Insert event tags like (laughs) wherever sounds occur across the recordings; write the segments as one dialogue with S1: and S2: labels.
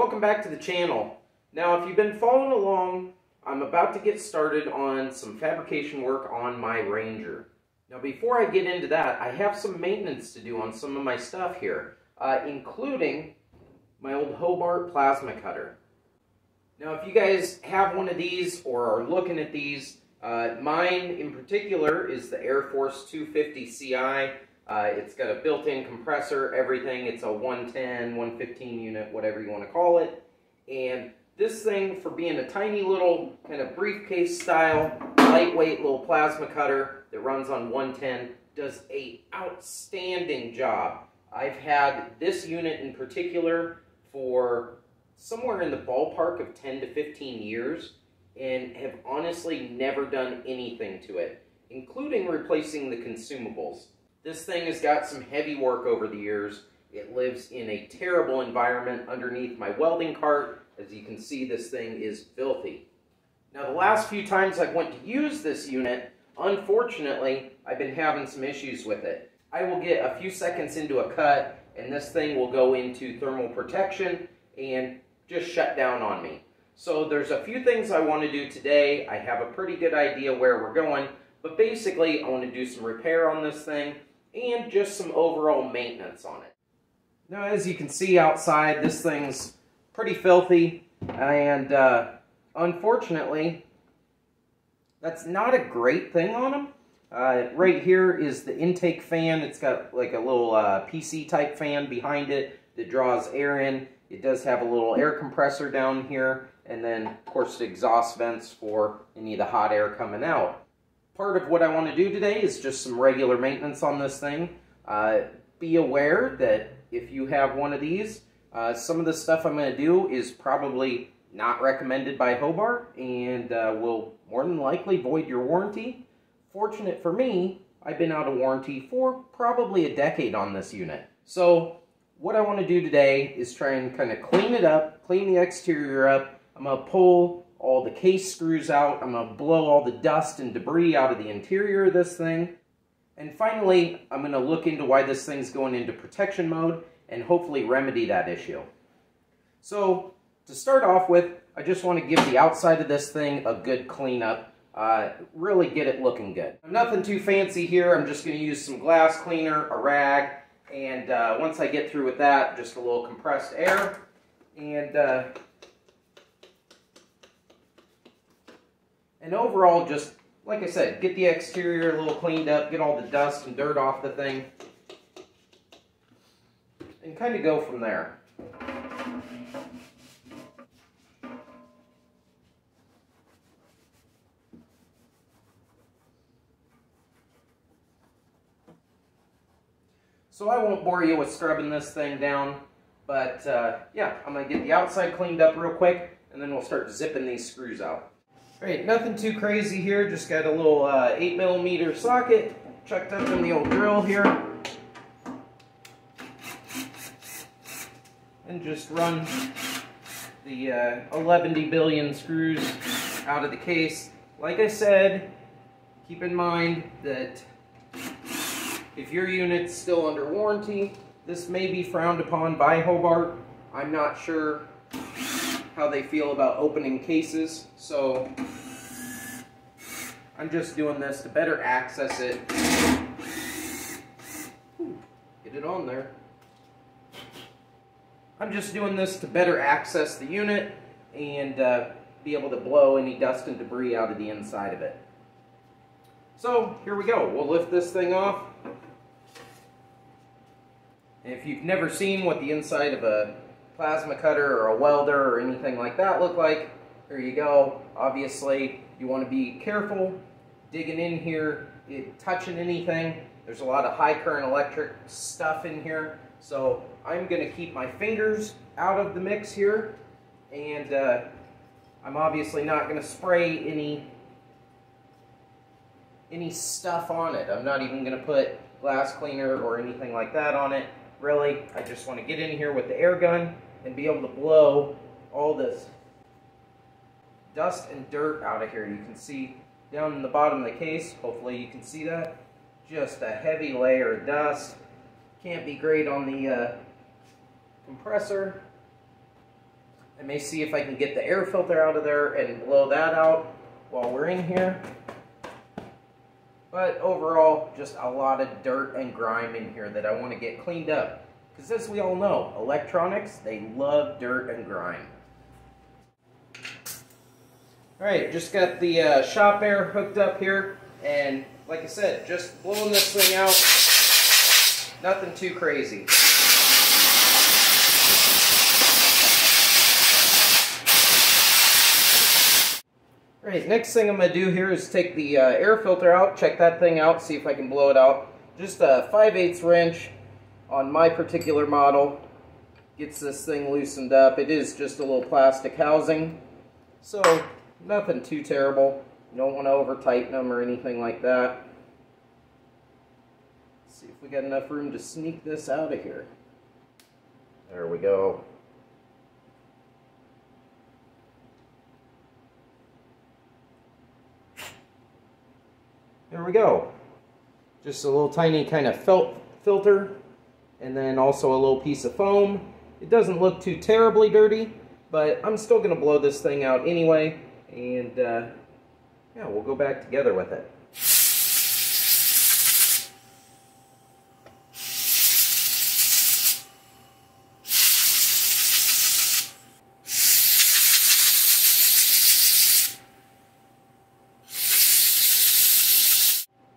S1: welcome back to the channel. Now if you've been following along, I'm about to get started on some fabrication work on my Ranger. Now before I get into that, I have some maintenance to do on some of my stuff here, uh, including my old Hobart plasma cutter. Now if you guys have one of these or are looking at these, uh, mine in particular is the Air Force 250 CI. Uh, it's got a built-in compressor, everything. It's a 110, 115 unit, whatever you want to call it. And this thing, for being a tiny little kind of briefcase style, lightweight little plasma cutter that runs on 110, does a outstanding job. I've had this unit in particular for somewhere in the ballpark of 10 to 15 years and have honestly never done anything to it, including replacing the consumables. This thing has got some heavy work over the years. It lives in a terrible environment underneath my welding cart. As you can see, this thing is filthy. Now, the last few times I've went to use this unit, unfortunately, I've been having some issues with it. I will get a few seconds into a cut, and this thing will go into thermal protection and just shut down on me. So there's a few things I want to do today. I have a pretty good idea where we're going, but basically I want to do some repair on this thing and just some overall maintenance on it. Now, as you can see outside, this thing's pretty filthy, and uh, unfortunately, that's not a great thing on them. Uh, right here is the intake fan. It's got like a little uh, PC type fan behind it that draws air in. It does have a little air compressor down here, and then, of course, the exhaust vents for any of the hot air coming out part of what I want to do today is just some regular maintenance on this thing. Uh, be aware that if you have one of these, uh, some of the stuff I'm going to do is probably not recommended by Hobart and uh, will more than likely void your warranty. Fortunate for me, I've been out of warranty for probably a decade on this unit. So what I want to do today is try and kind of clean it up, clean the exterior up. I'm going to pull all the case screws out. I'm going to blow all the dust and debris out of the interior of this thing. And finally, I'm going to look into why this thing's going into protection mode and hopefully remedy that issue. So, to start off with, I just want to give the outside of this thing a good cleanup. Uh, really get it looking good. Nothing too fancy here. I'm just going to use some glass cleaner, a rag, and uh, once I get through with that, just a little compressed air. And uh, And overall, just, like I said, get the exterior a little cleaned up, get all the dust and dirt off the thing, and kind of go from there. So I won't bore you with scrubbing this thing down, but uh, yeah, I'm going to get the outside cleaned up real quick, and then we'll start zipping these screws out. Alright, nothing too crazy here, just got a little uh, 8 millimeter socket chucked up in the old drill here. And just run the uh, 11 billion screws out of the case. Like I said, keep in mind that if your unit's still under warranty, this may be frowned upon by Hobart. I'm not sure how they feel about opening cases. So I'm just doing this to better access it. get it on there. I'm just doing this to better access the unit and uh, be able to blow any dust and debris out of the inside of it. So here we go. We'll lift this thing off. If you've never seen what the inside of a plasma cutter or a welder or anything like that look like. There you go. Obviously, you want to be careful digging in here, it, touching anything. There's a lot of high current electric stuff in here. So I'm going to keep my fingers out of the mix here. And uh, I'm obviously not going to spray any any stuff on it. I'm not even going to put glass cleaner or anything like that on it. Really, I just want to get in here with the air gun and be able to blow all this dust and dirt out of here. You can see down in the bottom of the case, hopefully you can see that, just a heavy layer of dust. Can't be great on the uh, compressor. I may see if I can get the air filter out of there and blow that out while we're in here. But overall, just a lot of dirt and grime in here that I want to get cleaned up. Because as we all know, electronics, they love dirt and grime. Alright, just got the uh, shop air hooked up here. And like I said, just blowing this thing out. Nothing too crazy. Alright, next thing I'm going to do here is take the uh, air filter out, check that thing out, see if I can blow it out. Just a 5 8 wrench on my particular model gets this thing loosened up. It is just a little plastic housing, so nothing too terrible. You don't want to over tighten them or anything like that. Let's see if we got enough room to sneak this out of here. There we go. There we go. Just a little tiny kind of felt filter and then also a little piece of foam. It doesn't look too terribly dirty, but I'm still going to blow this thing out anyway and uh, yeah, we'll go back together with it.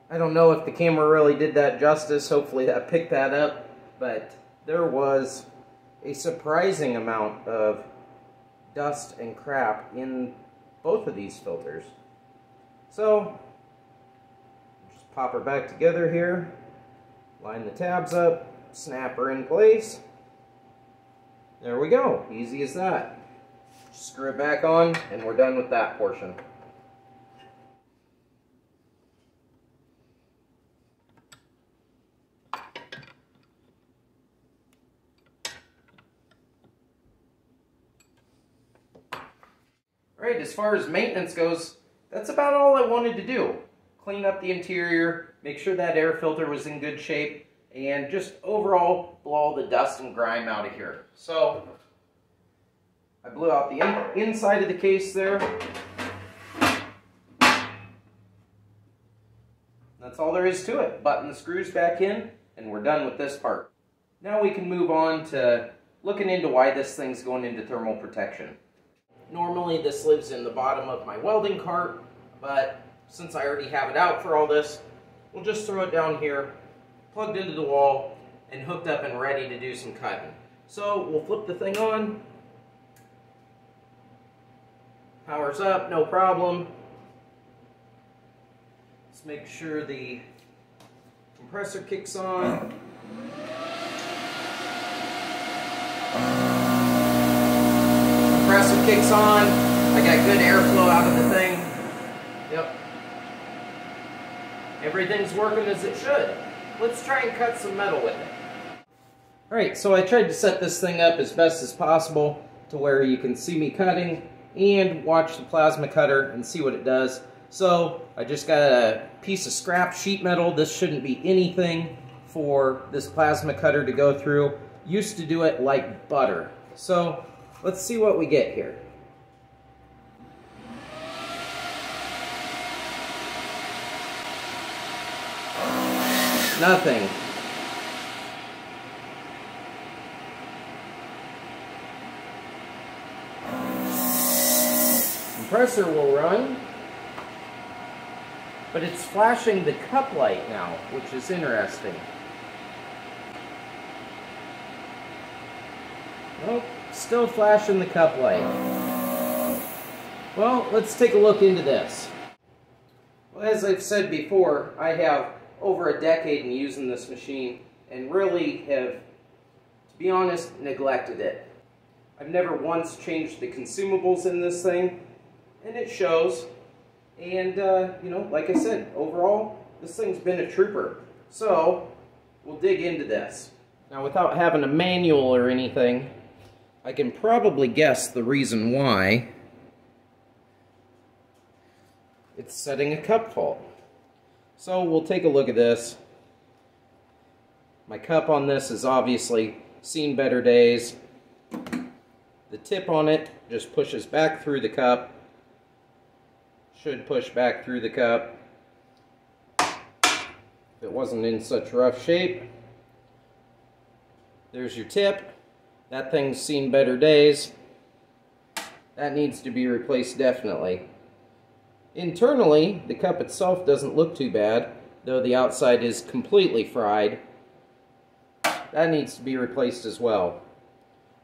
S1: I don't know if the camera really did that justice. Hopefully that picked that up. But there was a surprising amount of dust and crap in both of these filters. So, just pop her back together here, line the tabs up, snap her in place. There we go, easy as that. Screw it back on, and we're done with that portion. Alright, as far as maintenance goes, that's about all I wanted to do. Clean up the interior, make sure that air filter was in good shape, and just overall blow all the dust and grime out of here. So, I blew out the in inside of the case there. That's all there is to it. Button the screws back in, and we're done with this part. Now we can move on to looking into why this thing's going into thermal protection. Normally this lives in the bottom of my welding cart, but since I already have it out for all this, we'll just throw it down here, plugged into the wall, and hooked up and ready to do some cutting. So we'll flip the thing on. Powers up, no problem. Let's make sure the compressor kicks on. Kicks on. I got good airflow out of the thing. Yep. Everything's working as it should. Let's try and cut some metal with it. Alright, so I tried to set this thing up as best as possible to where you can see me cutting and watch the plasma cutter and see what it does. So I just got a piece of scrap sheet metal. This shouldn't be anything for this plasma cutter to go through. Used to do it like butter. So Let's see what we get here. Nothing. Compressor will run, but it's flashing the cup light now, which is interesting. Nope. Still flashing the cup light. Well, let's take a look into this. Well, as I've said before, I have over a decade in using this machine and really have, to be honest, neglected it. I've never once changed the consumables in this thing, and it shows. And, uh, you know, like I said, overall, this thing's been a trooper. So, we'll dig into this. Now, without having a manual or anything, I can probably guess the reason why it's setting a cup fault. So we'll take a look at this. My cup on this has obviously seen better days. The tip on it just pushes back through the cup. Should push back through the cup. If it wasn't in such rough shape. There's your tip. That thing's seen better days. That needs to be replaced definitely. Internally, the cup itself doesn't look too bad, though the outside is completely fried. That needs to be replaced as well.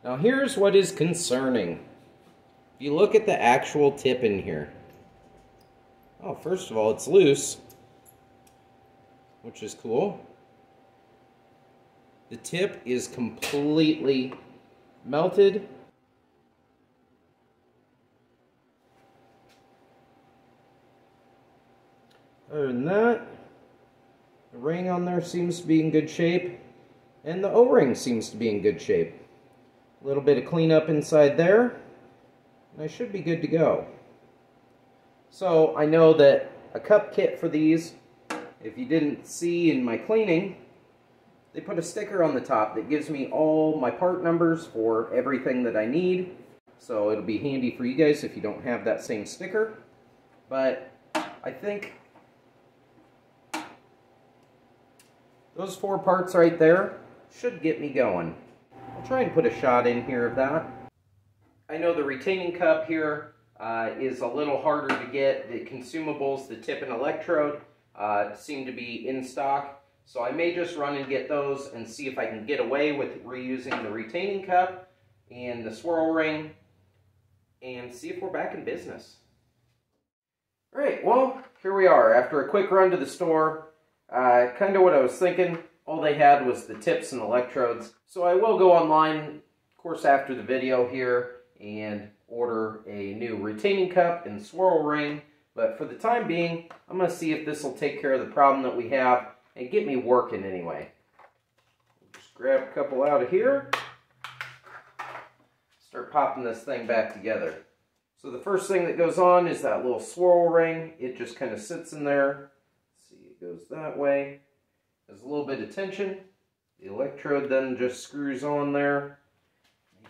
S1: Now here's what is concerning. If you look at the actual tip in here. Oh, first of all, it's loose, which is cool. The tip is completely melted Other than that, the ring on there seems to be in good shape, and the O-ring seems to be in good shape. A little bit of cleanup inside there, and I should be good to go. So I know that a cup kit for these, if you didn't see in my cleaning, they put a sticker on the top that gives me all my part numbers for everything that I need. So it'll be handy for you guys if you don't have that same sticker. But I think Those four parts right there should get me going. I'll try and put a shot in here of that. I know the retaining cup here uh, is a little harder to get. The consumables, the tip and electrode, uh, seem to be in stock. So I may just run and get those and see if I can get away with reusing the retaining cup and the swirl ring and see if we're back in business. All right, well, here we are. After a quick run to the store, uh, kind of what I was thinking. All they had was the tips and electrodes. So I will go online, of course, after the video here and order a new retaining cup and swirl ring. But for the time being, I'm going to see if this will take care of the problem that we have and get me working anyway. Just grab a couple out of here. Start popping this thing back together. So the first thing that goes on is that little swirl ring. It just kind of sits in there See, it goes that way. There's a little bit of tension. The electrode then just screws on there.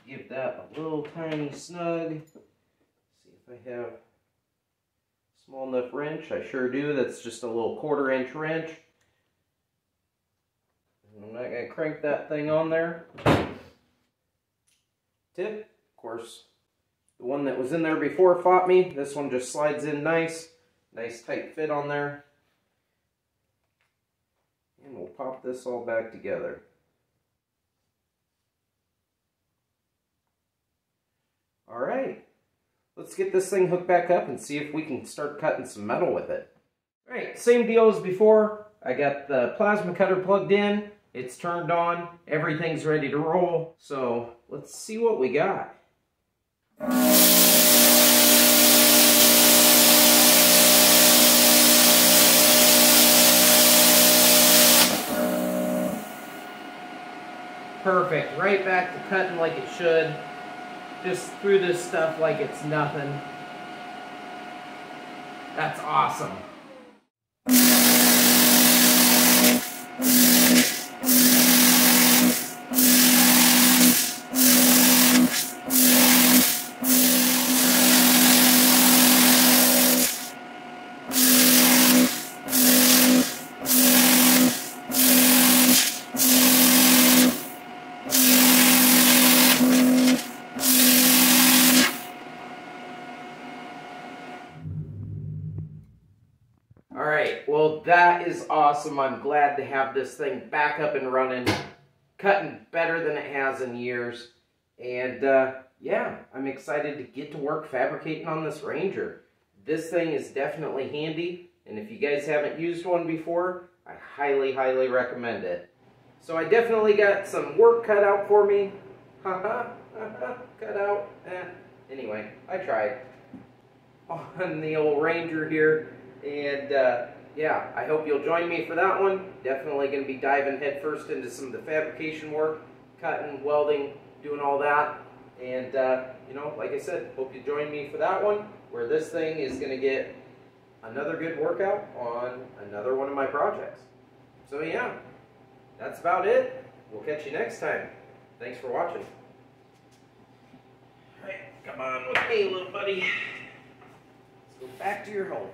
S1: Give that a little tiny snug. See if I have small enough wrench. I sure do. That's just a little quarter inch wrench. Not going to crank that thing on there. Tip, of course, the one that was in there before fought me. This one just slides in nice. Nice tight fit on there. And we'll pop this all back together. All right, let's get this thing hooked back up and see if we can start cutting some metal with it. All right, same deal as before. I got the plasma cutter plugged in. It's turned on. Everything's ready to roll. So let's see what we got. Perfect. Right back to cutting like it should. Just through this stuff like it's nothing. That's awesome. Well, that is awesome. I'm glad to have this thing back up and running, cutting better than it has in years. And uh, yeah, I'm excited to get to work fabricating on this Ranger. This thing is definitely handy, and if you guys haven't used one before, I highly, highly recommend it. So I definitely got some work cut out for me. (laughs) Haha, cut out. Eh. Anyway, I tried. (laughs) On the old Ranger here, and uh, yeah, I hope you'll join me for that one. Definitely going to be diving headfirst into some of the fabrication work, cutting, welding, doing all that. And, uh, you know, like I said, hope you join me for that one, where this thing is going to get another good workout on another one of my projects. So, yeah, that's about it. We'll catch you next time. Thanks for watching. Come on with me, little buddy. Let's go back to your home.